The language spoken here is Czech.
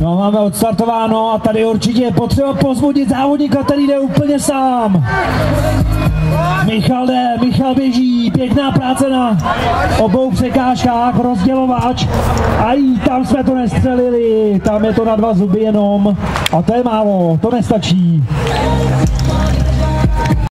No máme odstartováno a tady určitě je potřeba pozbudit závodníka, který jde úplně sám. Michal jde, Michal běží, pěkná práce na obou překážkách, rozdělovač. A i tam jsme to nestřelili, tam je to na dva zuby jenom. A to je málo, to nestačí.